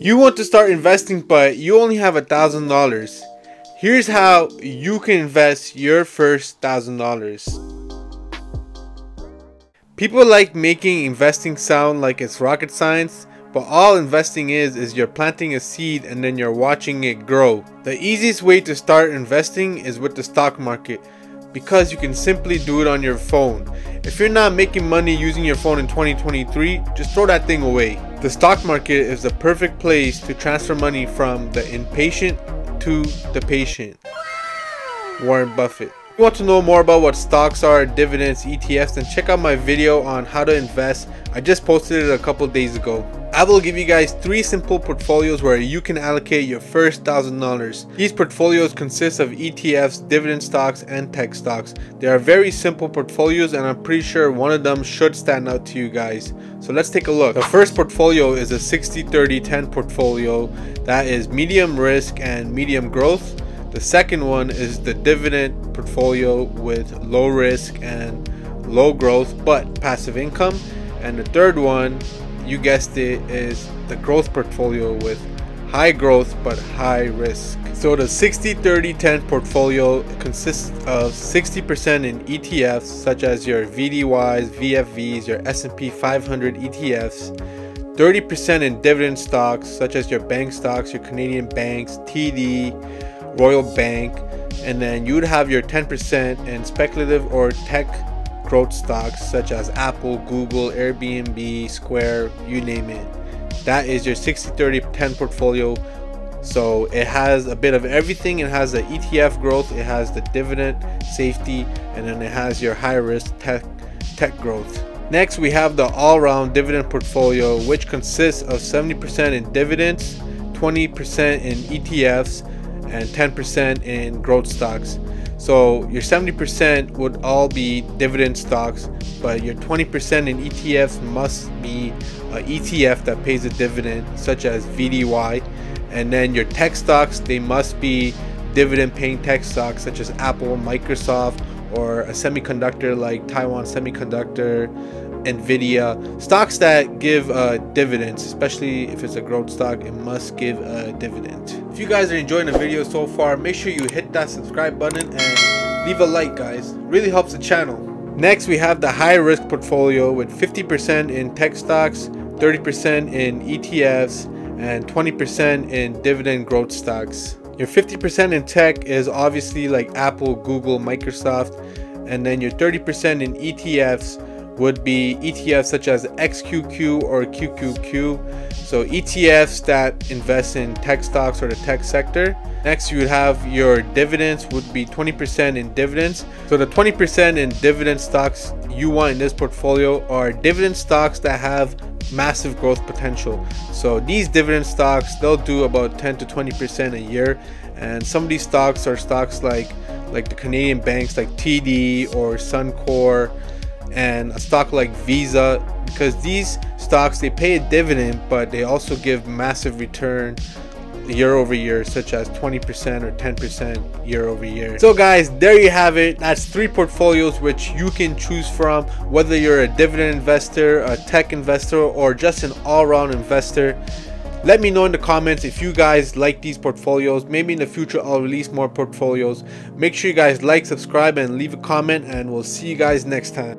You want to start investing but you only have a thousand dollars. Here's how you can invest your first thousand dollars. People like making investing sound like it's rocket science, but all investing is is you're planting a seed and then you're watching it grow. The easiest way to start investing is with the stock market because you can simply do it on your phone. If you're not making money using your phone in 2023, just throw that thing away. The stock market is the perfect place to transfer money from the impatient to the patient. Warren Buffett you want to know more about what stocks are, dividends, ETFs, then check out my video on how to invest. I just posted it a couple days ago. I will give you guys three simple portfolios where you can allocate your first thousand dollars. These portfolios consist of ETFs, dividend stocks, and tech stocks. They are very simple portfolios and I'm pretty sure one of them should stand out to you guys. So let's take a look. The first portfolio is a 60-30-10 portfolio that is medium risk and medium growth. The second one is the dividend portfolio with low risk and low growth but passive income. And the third one, you guessed it, is the growth portfolio with high growth but high risk. So the 60 30 10 portfolio consists of 60% in ETFs such as your VDYs, VFVs, your S&P 500 ETFs, 30% in dividend stocks such as your bank stocks, your Canadian banks, TD, Royal Bank, and then you would have your 10% in speculative or tech growth stocks such as Apple, Google, Airbnb, Square, you name it. That is your 60 30 10 portfolio. So it has a bit of everything. It has the ETF growth, it has the dividend safety, and then it has your high risk tech tech growth. Next, we have the all-round dividend portfolio, which consists of 70% in dividends, 20% in ETFs, and 10% in growth stocks. So your 70% would all be dividend stocks, but your 20% in ETFs must be an ETF that pays a dividend, such as VDY. And then your tech stocks, they must be dividend paying tech stocks, such as Apple, Microsoft, or a semiconductor like Taiwan Semiconductor, Nvidia, stocks that give uh, dividends, especially if it's a growth stock, it must give a dividend. If you guys are enjoying the video so far, make sure you hit that subscribe button and leave a like guys, really helps the channel. Next we have the high risk portfolio with 50% in tech stocks, 30% in ETFs, and 20% in dividend growth stocks. Your 50% in tech is obviously like Apple, Google, Microsoft, and then your 30% in ETFs would be ETFs such as XQQ or QQQ. So ETFs that invest in tech stocks or the tech sector. Next, you would have your dividends would be 20% in dividends. So the 20% in dividend stocks you want in this portfolio are dividend stocks that have massive growth potential. So these dividend stocks, they'll do about 10 to 20% a year. And some of these stocks are stocks like like the Canadian banks like TD or Suncor and a stock like Visa because these stocks they pay a dividend but they also give massive return year over year such as 20% or 10% year over year. So guys there you have it. That's three portfolios which you can choose from whether you're a dividend investor a tech investor or just an all-round investor. Let me know in the comments if you guys like these portfolios. Maybe in the future i'll release more portfolios. Make sure you guys like subscribe and leave a comment and we'll see you guys next time